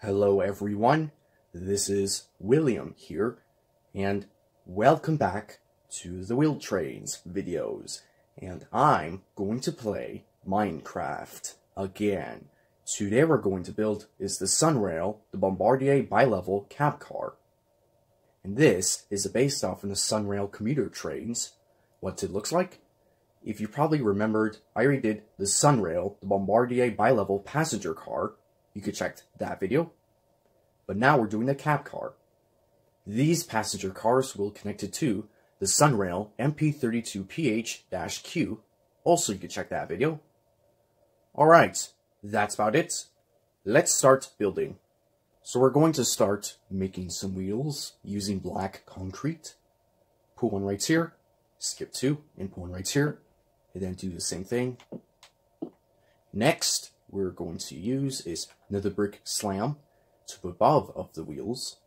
Hello everyone, this is William here, and welcome back to the Will Train's videos, and I'm going to play Minecraft again. Today we're going to build is the SunRail, the Bombardier bi-level cab car. And this is based off of the SunRail commuter trains. What it looks like? If you probably remembered, I already did the SunRail, the Bombardier bi-level passenger car, you could check that video. But now we're doing the cab car. These passenger cars will connect to the SunRail MP32PH-Q. Also, you can check that video. Alright, that's about it. Let's start building. So we're going to start making some wheels using black concrete. Put one right here, skip two, and put one right here, and then do the same thing. Next, we're going to use is nether brick slab to above of the wheels.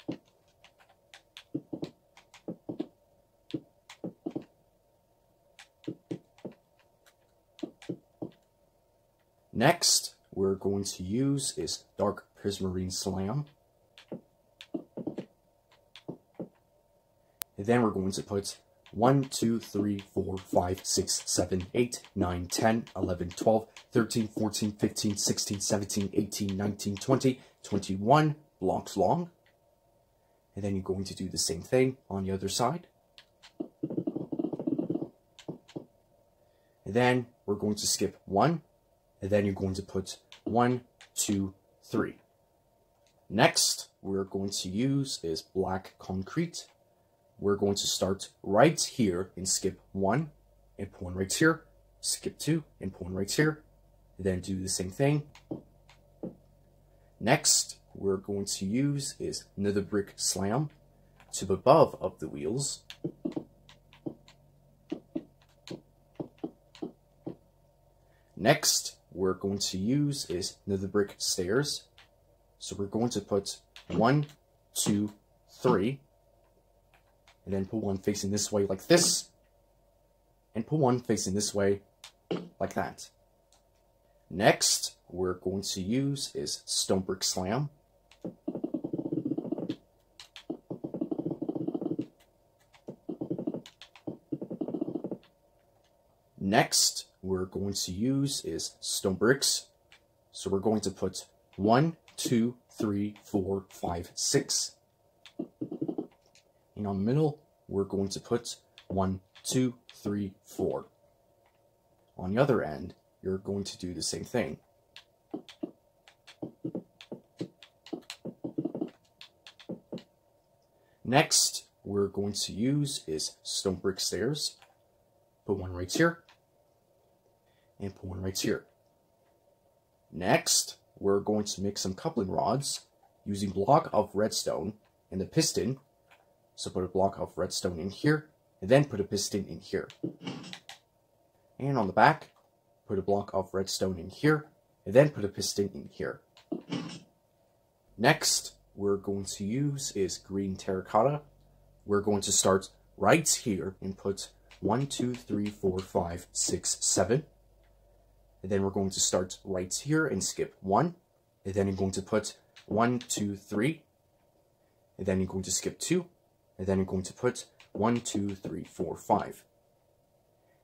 Next, we're going to use is dark prismarine slab. And then we're going to put 1, 2, 3, 4, 5, 6, 7, 8, 9, 10, 11, 12, 13, 14, 15, 16, 17, 18, 19, 20, 21 blocks long. And then you're going to do the same thing on the other side. And then we're going to skip one, and then you're going to put one, two, three. Next, we're going to use is black concrete we're going to start right here and skip one and put one right here, skip two and put one right here, then do the same thing. Next, we're going to use is nether brick slab to above of the wheels. Next, we're going to use is nether brick stairs. So we're going to put one, two, three, and then put one facing this way like this, and put one facing this way like that. Next, we're going to use is Stone Brick Slab. Next, we're going to use is Stone Bricks. So we're going to put one, two, three, four, five, six, and on the middle, we're going to put one, two, three, four. On the other end, you're going to do the same thing. Next, we're going to use is stone brick stairs. Put one right here, and put one right here. Next, we're going to make some coupling rods using block of redstone and the piston so put a block of redstone in here, and then put a piston in here. And on the back, put a block of redstone in here, and then put a piston in here. Next, we're going to use is green terracotta. We're going to start right here and put one, two, three, four, five, six, seven. And then we're going to start right here and skip one. And then you're going to put one, two, three. And then you're going to skip two and then you're going to put one, two, three, four, five.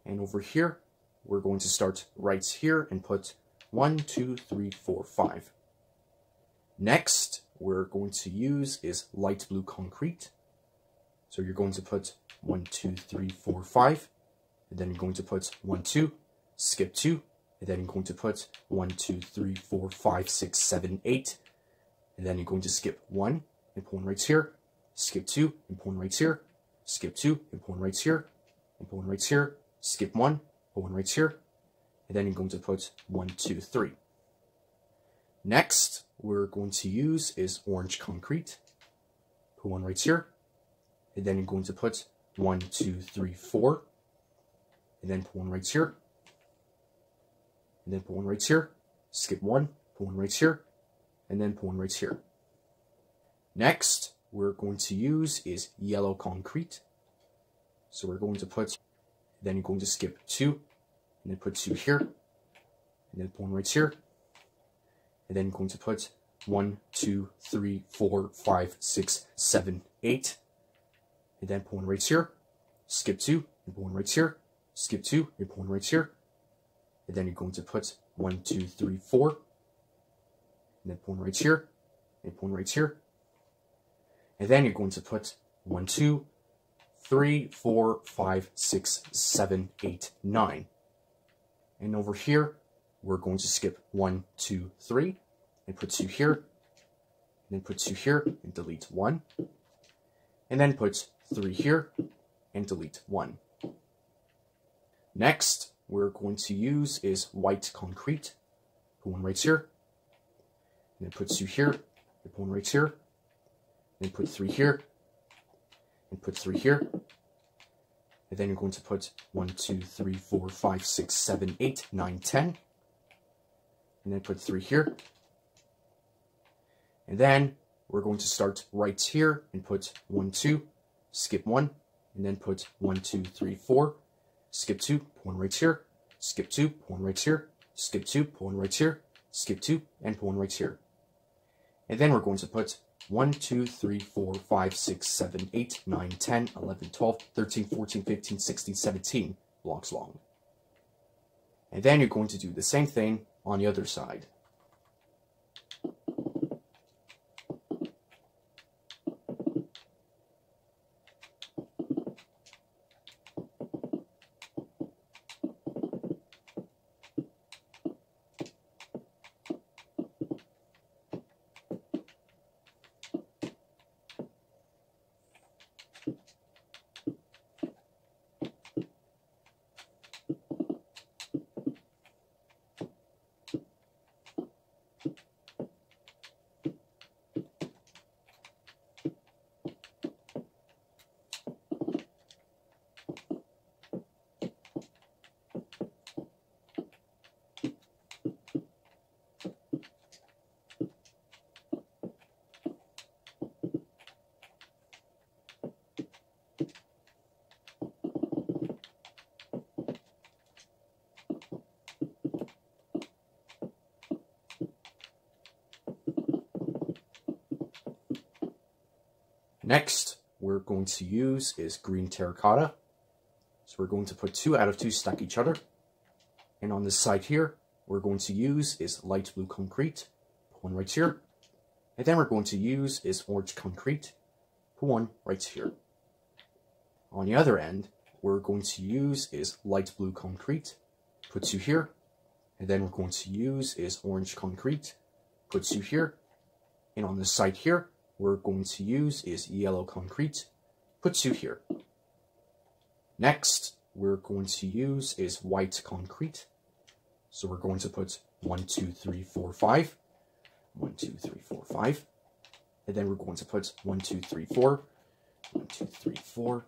And over here, we're going to start right here and put one, two, three, four, five. Next, we're going to use is light blue concrete. So you're going to put one, two, three, four, five. And then you're going to put one, two, skip two. And then you're going to put one, two, three, four, five, six, seven, eight. And then you're going to skip one and put one right here skip two, and put one right here, skip two, and put one right here, and put one right here, skip one, put one right here, and then you're going to put one, two, three. Next, we're going to use is orange concrete. Put one right here, and then you're going to put one, two, three, four, and then put one right here, and then put one right here, skip one, put one right here, and then put one right here. Next, we're going to use is yellow concrete. So we're going to put, then you're going to skip two, and then put two here, and then one right here, and then going to put one, two, three, four, five, six, seven, eight. And then pawn right here, skip two, and pawn right here, skip two, and pawn right here. And then you're going to put one, two, three, four. And then pawn right here, and pawn right here. And then you're going to put one, two, three, four, five, six, seven, eight, nine. And over here, we're going to skip one, two, three, and put two here, and then put two here, and delete one. And then put three here, and delete one. Next, we're going to use is white concrete. Put one right here, and then put two here, and put one right here, and put three here, and put three here. And then you're going to put one, two, three, four, five, six, seven, eight, nine, ten. And then put three here. And then we're going to start right here and put one, two, skip one, and then put one, two, three, four, skip two, pawn right here, skip two, pawn right here, skip two, pawn right here, skip two, and pawn right here. And then we're going to put 1, 2, 3, 4, 5, 6, 7, 8, 9, 10, 11, 12, 13, 14, 15, 16, 17 blocks long. And then you're going to do the same thing on the other side. Next, we're going to use is green terracotta. So we're going to put two out of two stack each other. And on this side here, we're going to use is light blue concrete. Put one right here. And then we're going to use is orange concrete. Put one right here. On the other end, we're going to use is light blue concrete. Put two here. And then we're going to use is orange concrete. Put two here. And on this side here, we're going to use is yellow concrete. Put two here. Next, we're going to use is white concrete. So we're going to put one, two, three, four, five. One, two, three, four, five. And then we're going to put one, two, three, four. One, two, three, four.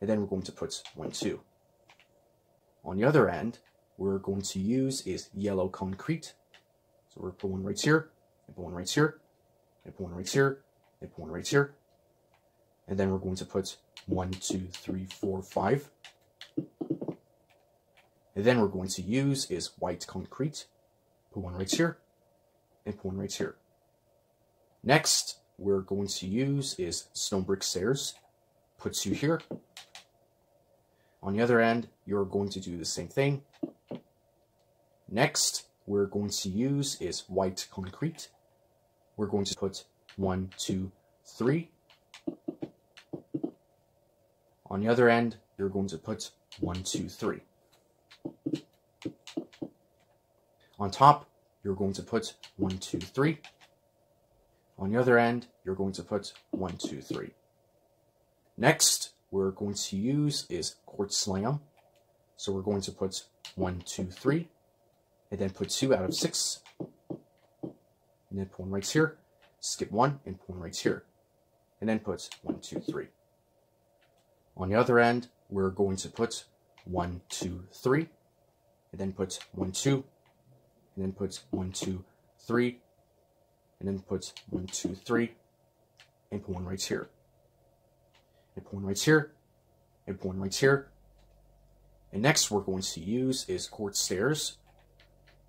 And then we're going to put one, two. On the other end, we're going to use is yellow concrete. So we're put one right here, and put one right here, put one right here, put one right here. And then we're going to put one, two, three, four, five. And then we're going to use is white concrete. Put one right here, and put one right here. Next, we're going to use is stone brick stairs. Put two here. On the other end, you're going to do the same thing. Next, we're going to use is white concrete. We're going to put one, two, three. On the other end, you're going to put one, two, three. On top, you're going to put one, two, three. On the other end, you're going to put one, two, three. Next, we're going to use is quartz slab. So we're going to put one, two, three, and then put two out of six. And then put one right here, skip one, and put one right here. And then put one, two, three. On the other end, we're going to put one, two, three, and then put one, two, and then put one, two, three, and then put one, two, three, and put one right here. And put one right here, and put one right here. And next we're going to use is quartz stairs.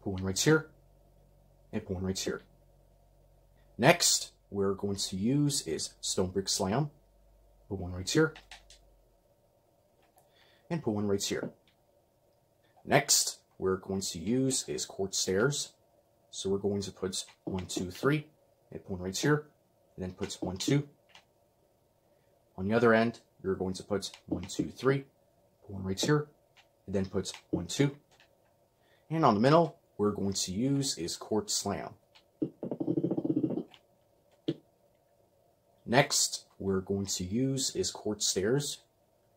Put one right here, and put one right here. Next, we're going to use is stone brick slab. Put one right here. And put one right here. Next, we're going to use is quartz stairs. So we're going to put one, two, three, and put one right here, and then put one, two. On the other end, you're going to put one, two, three, put one right here, and then put one, two. And on the middle, we're going to use is quartz slab. Next, we're going to use is quartz stairs.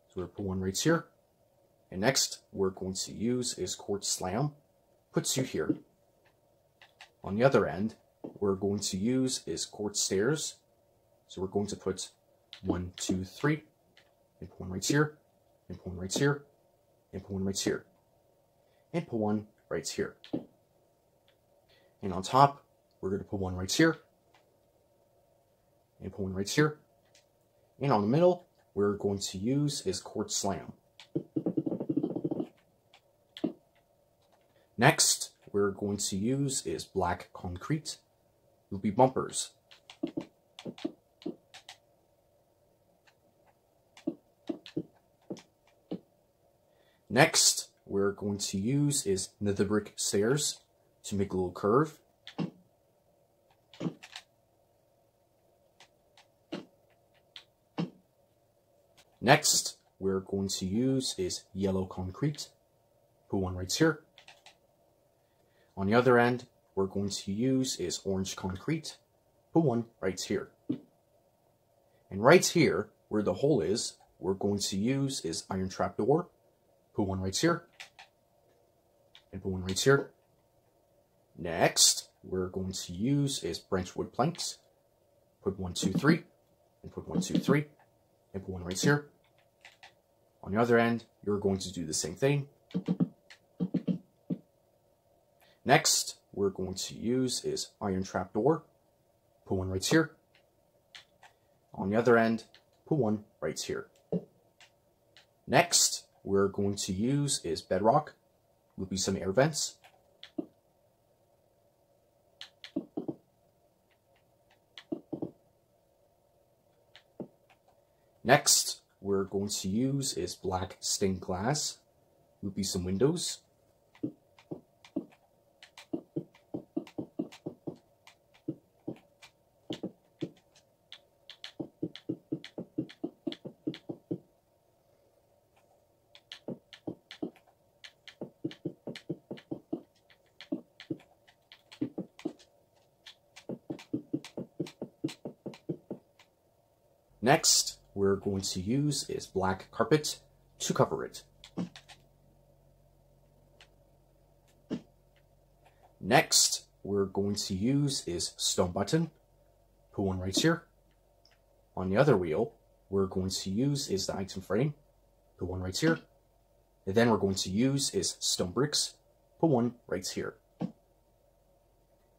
So we're put one right here. And next, we're going to use is quartz slab. Puts you here. On the other end, we're going to use is quartz stairs. So we're going to put one, two, three, and put one right here, and put one right here, and put one right here, and put one right here. And on top, we're going to put one right here, and one right here. And on the middle, we're going to use is quartz slab. Next, we're going to use is black concrete. Will be bumpers. Next, we're going to use is nether brick stairs to make a little curve. Next, we're going to use is yellow concrete. Put one right here. On the other end, we're going to use is orange concrete. Put one right here. And right here, where the hole is, we're going to use is iron trapdoor. Put one right here. And put one right here. Next, we're going to use is birch wood planks. Put one, two, three. And put one, two, three. And put one right here. On the other end, you're going to do the same thing. Next, we're going to use is iron trapdoor. Put one right here. On the other end, put one right here. Next, we're going to use is bedrock. Will be some air vents. Next, we're going to use is black stained glass. Will be some windows. Next, we're going to use is black carpet to cover it. Next, we're going to use is stone button. Put one right here. On the other wheel, we're going to use is the item frame. Put one right here. And then we're going to use is stone bricks. Put one right here.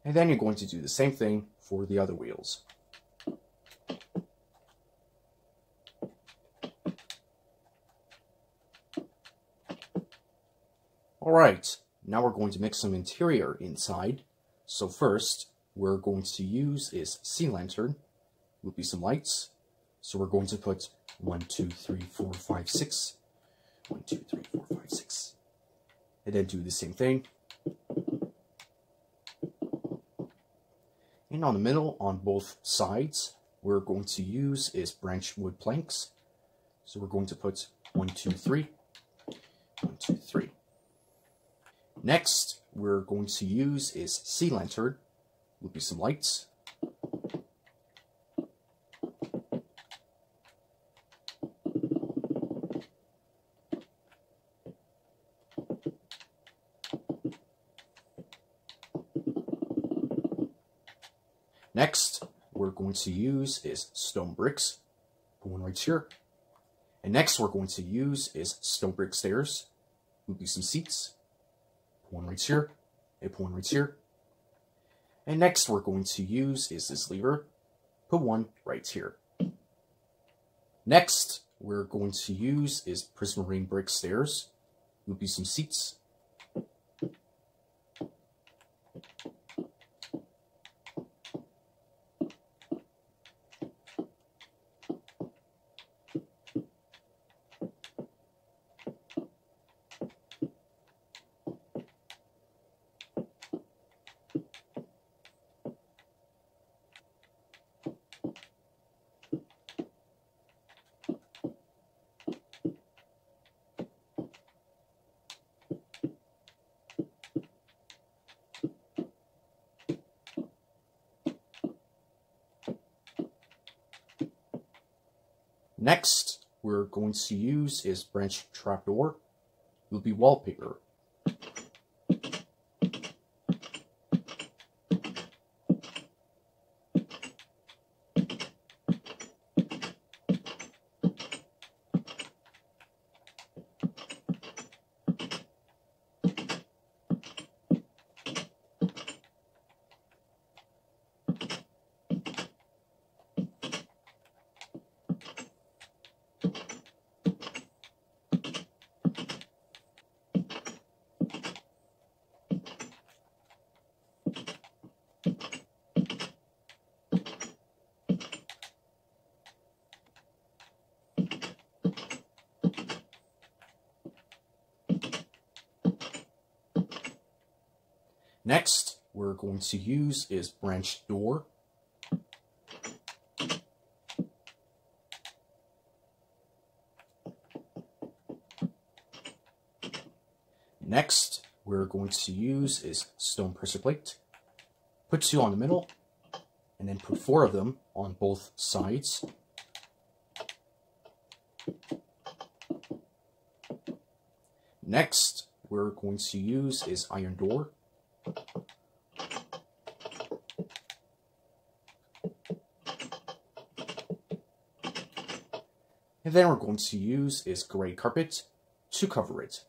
And then you're going to do the same thing for the other wheels. Alright, now we're going to make some interior inside. So first, we're going to use is sea lantern. Will be some lights. So we're going to put one, two, three, four, five, six. One, two, three, four, five, six. And then do the same thing. And on the middle, on both sides, we're going to use is birch wood planks. So we're going to put one, two, three, one, two, three. Next, we're going to use is sea lantern. Will be some lights. Next, we're going to use is stone bricks. Put one right here. And next we're going to use is stone brick stairs. Will be some seats one right here, a one right here. And next we're going to use is this lever, put one right here. Next we're going to use is prismarine brick stairs, will be some seats. Next, we're going to use is birch trapdoor. It will be wallpaper. Next, we're going to use is birch door. Next, we're going to use is stone pressure plate. Put two on the middle, and then put four of them on both sides. Next, we're going to use is iron door. And then we're going to use is gray carpet to cover it.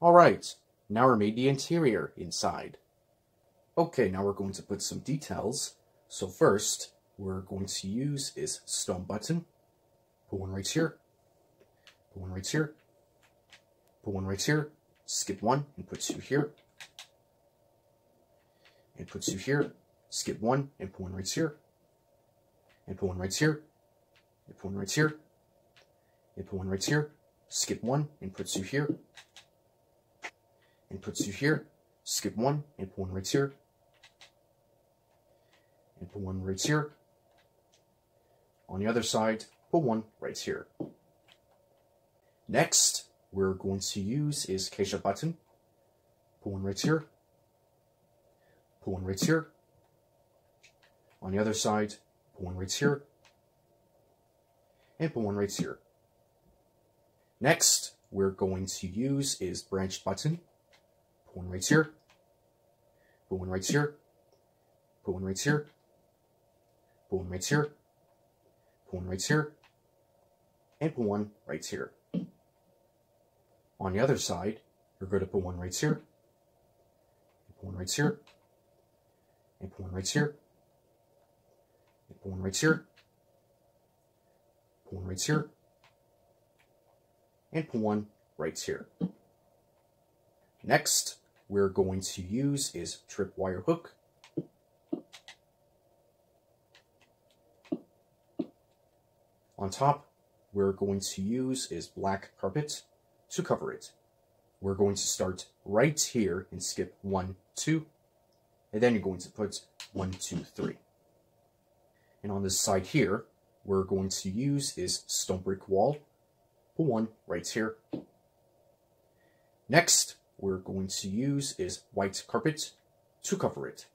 Alright, now we're made the interior inside. Okay, now we're going to put some details. So first, we're going to use is stone button. Put one right here. Put one right here. Put one right here. Skip one and put two here. And put two here. Skip one and put one right here. And put one right here. And put one right here. And put one right here. Skip one and put two here and puts you here. Skip one and put one right here. And put one right here. On the other side, put one right here. Next, we're going to use is acacia button. Put one right here. Put one right here. On the other side, put one right here. And put one right here. Next, we're going to use is birch button. Put one right here. Put one right here. Put one right here. Put one right here. Put one right here. And put one right here. On the other side, you're going to put one right here. Put one right here. And put one right here. And put one right here. Put one right here. And put one right here. Next, we're going to use is tripwire hook. On top, we're going to use is black carpet to cover it. We're going to start right here and skip one, two, and then you're going to put one, two, three. And on this side here, we're going to use is stone brick wall. Put one right here. Next, we're going to use is white carpet to cover it.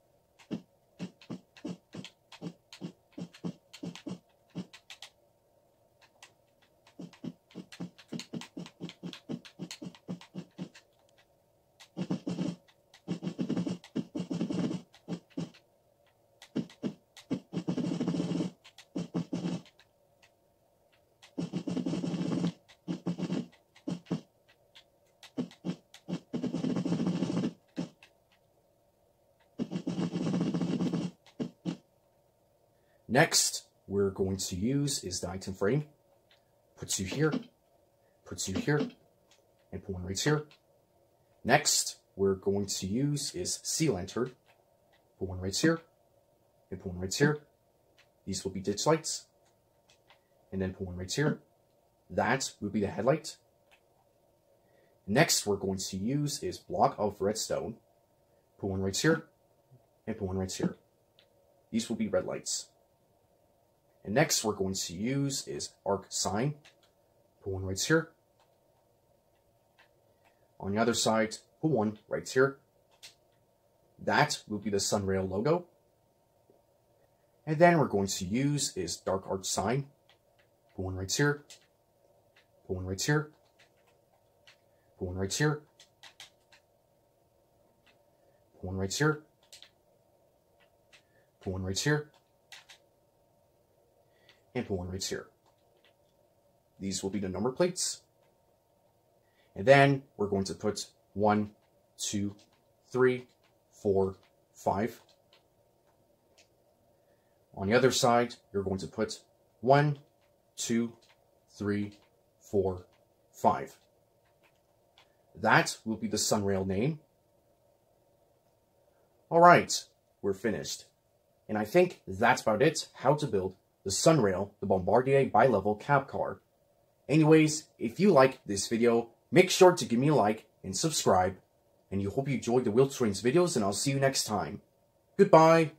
Next, we're going to use is the item frame. Puts you here, puts you here, and put one right here. Next, we're going to use is sea lantern. Put one right here, and put one right here. These will be ditch lights. And then put one right here. That will be the headlight. Next, we're going to use is block of redstone. Put one right here, and put one right here. These will be red lights. And next, we're going to use is oak sign. Put one right here. On the other side, put one right here. That will be the SunRail logo. And then we're going to use is dark oak sign. Put one right here. Put one right here. Put one right here. Put one right here. Put one right here. And one right here. These will be the number plates. And then we're going to put one, two, three, four, five. On the other side, you're going to put one, two, three, four, five. That will be the SunRail name. Alright, we're finished. And I think that's about it, how to build the SunRail, the Bombardier bi-level cab car. Anyways, if you like this video, make sure to give me a like and subscribe. And you hope you enjoyed the Will Train's videos and I'll see you next time. Goodbye.